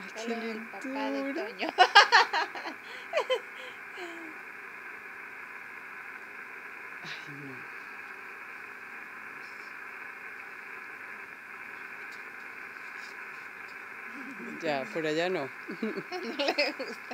Ay, qué el papá de. Toño. Ay, no. Ya, por allá no. No le gusta.